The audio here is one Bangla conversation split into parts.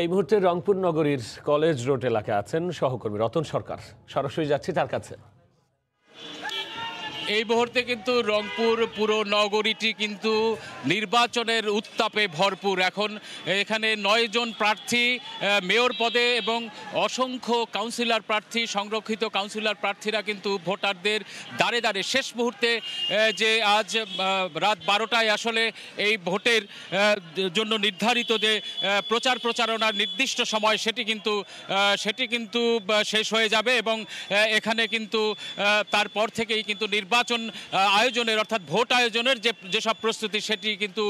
এই মুহূর্তে রংপুর নগরীর কলেজ রোড এলাকায় আছেন সহকর্মী রতন সরকার। সরাসরি যাচ্ছি তার কাছে। এই মুহূর্তে কিন্তু রংপুর, পুরো নগরীটি কিন্তু নির্বাচনের উত্তাপে ভরপুর। এখন এখানে নয় জন প্রার্থী মেয়র পদে এবং অসংখ্য কাউন্সিলর প্রার্থী, সংরক্ষিত কাউন্সিলর প্রার্থীরা কিন্তু ভোটারদের দাঁড়ে দাঁড়ে শেষ মুহূর্তে যে আজ রাত বারোটায় আসলে এই ভোটের জন্য নির্ধারিত যে প্রচার প্রচারণার নির্দিষ্ট সময় সেটি কিন্তু সেটি কিন্তু শেষ হয়ে যাবে এবং এখানে কিন্তু তারপর থেকেই কিন্তু নির্বাচন আহ, আয়োজনের অর্থাৎ ভোট আয়োজনের যে যেসব প্রস্তুতি সেটি কিন্তু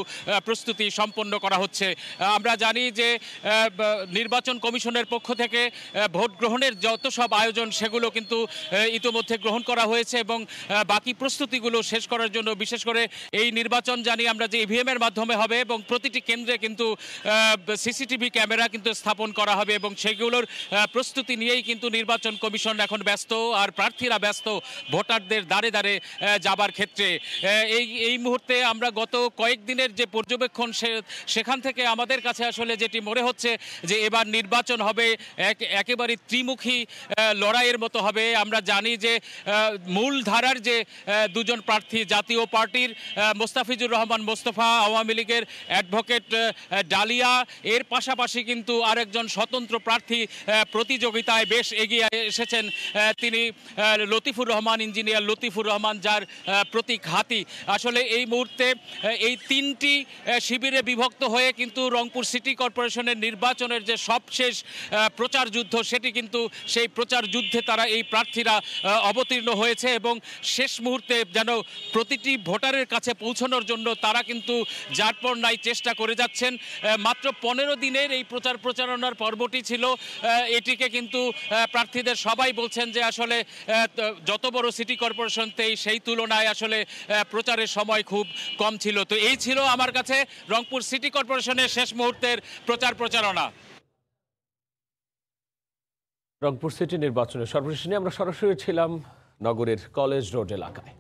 প্রস্তুতি সম্পন্ন করা হচ্ছে। আমরা জানি যে নির্বাচন কমিশনের পক্ষ থেকে ভোট গ্রহণের যত সব আয়োজন সেগুলো কিন্তু ইতোমধ্যে গ্রহণ করা হয়েছে এবং বাকি প্রস্তুতিগুলো শেষ করার জন্য বিশেষ করে এই নির্বাচন জানি আমরা যে ইভিএম এর মাধ্যমে হবে এবং প্রতিটি কেন্দ্রে কিন্তু সিসিটিভি ক্যামেরা কিন্তু স্থাপন করা হবে এবং সেগুলোর প্রস্তুতি নিয়েই কিন্তু নির্বাচন কমিশন এখন ব্যস্ত। আর প্রার্থীরা ব্যস্ত ভোটারদের দাঁড়ে দাঁড়ে যাবার ক্ষেত্রে। এই এই মুহূর্তে আমরা গত কয়েকদিনের যে পর্যবেক্ষণ সেখান থেকে আমাদের কাছে আসলে যেটি মনে হচ্ছে যে এবার নির্বাচন হবে এক, একেবারে ত্রিমুখী লড়াইয়ের মতো হবে। আমরা জানি যে মূল ধারার যে দুজন প্রার্থী জাতীয় পার্টির মোস্তাফিজুর রহমান মোস্তফা, আওয়ামী লীগের অ্যাডভোকেট ডালিয়া, এর পাশাপাশি কিন্তু আরেকজন স্বতন্ত্র প্রার্থী প্রতিযোগিতায় বেশ এগিয়ে এসেছেন তিনি লতিফুর রহমান, ইঞ্জিনিয়ার লতিফুর রহমান। যার আহ, প্রতীক হাতি। আসলে এই মুহূর্তে এই তিনটি শিবিরে বিভক্ত হয়ে কিন্তু রংপুর সিটি কর্পোরেশনের নির্বাচনের যে সবশেষ প্রচার যুদ্ধ সেটি কিন্তু সেই প্রচার যুদ্ধে তারা এই প্রার্থীরা অবতীর্ণ হয়েছে এবং শেষ মুহূর্তে যেন প্রতিটি ভোটারের কাছে পৌঁছানোর জন্য তারা কিন্তু যাটপর নাই চেষ্টা করে যাচ্ছেন। মাত্র পনেরো দিনের এই প্রচার প্রচারণার পর্বটি ছিল। এটিকে কিন্তু প্রার্থীদের সবাই বলছেন যে আসলে যত বড় সিটি কর্পোরেশনতেই সেই তুলনায় আসলে প্রচারের সময় খুব কম ছিল। তো এই ছিল আমার কাছে রংপুর সিটি কর্পোরেশনের শেষ মুহূর্তের প্রচার প্রচারণা। রংপুর সিটি নির্বাচনের সর্বশেষ নিয়ে আমরা সরাসরি ছিলাম নগরের কলেজ রোড এলাকায়।